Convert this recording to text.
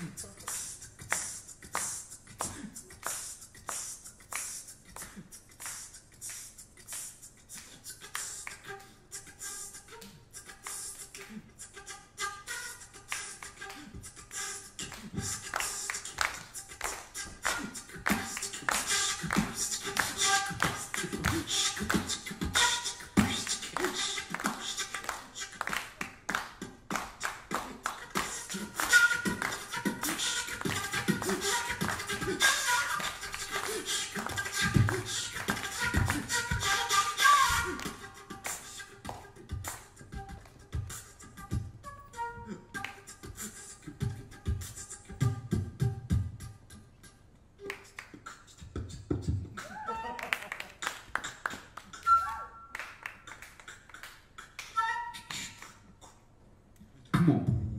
Yeah. Bom.